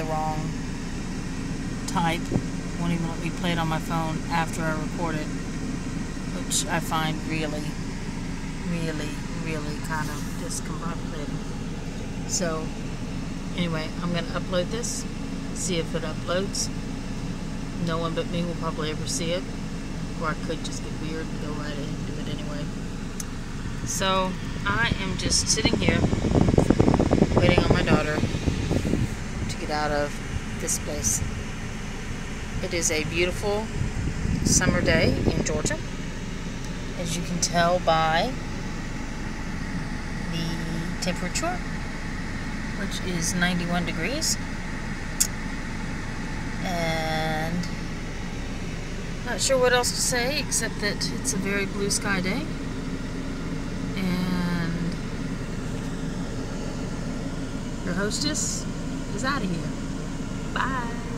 the wrong type. Won't even let me play it on my phone after I record it, which I find really, really, really kind of discombobulating. So, anyway, I'm going to upload this, see if it uploads. No one but me will probably ever see it, or I could just get weird and go right ahead and do it anyway. So, I am just sitting here waiting on my daughter to get out of this place. It is a beautiful summer day in Georgia, as you can tell by the temperature, which is 91 degrees. And not sure what else to say except that it's a very blue sky day. And your hostess is out of here. Bye.